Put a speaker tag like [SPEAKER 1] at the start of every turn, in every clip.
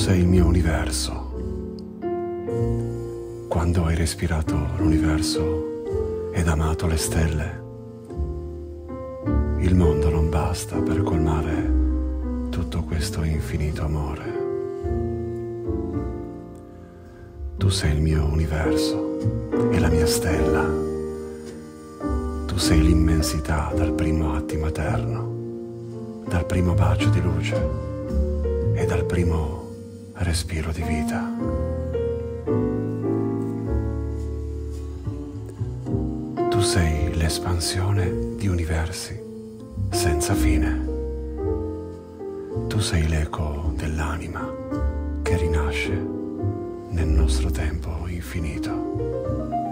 [SPEAKER 1] sei il mio universo. Quando hai respirato l'universo ed amato le stelle, il mondo non basta per colmare tutto questo infinito amore. Tu sei il mio universo e la mia stella. Tu sei l'immensità dal primo attimo eterno, dal primo bacio di luce e dal primo respiro di vita. Tu sei l'espansione di universi senza fine. Tu sei l'eco dell'anima che rinasce nel nostro tempo infinito.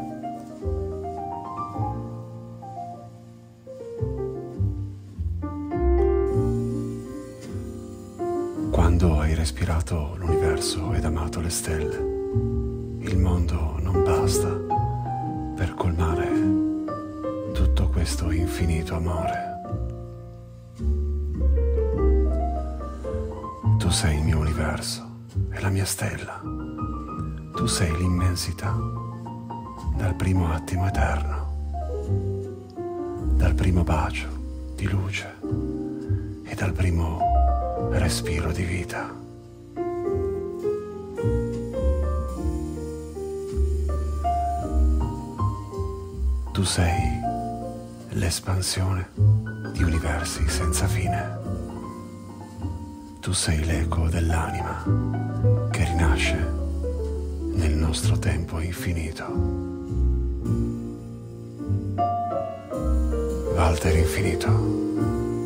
[SPEAKER 1] Respirato l'universo ed amato le stelle, il mondo non basta per colmare tutto questo infinito amore. Tu sei il mio universo e la mia stella. Tu sei l'immensità dal primo attimo eterno, dal primo bacio di luce e dal primo respiro di vita. Tu sei l'espansione di universi senza fine. Tu sei l'eco dell'anima che rinasce nel nostro tempo infinito. Walter Infinito.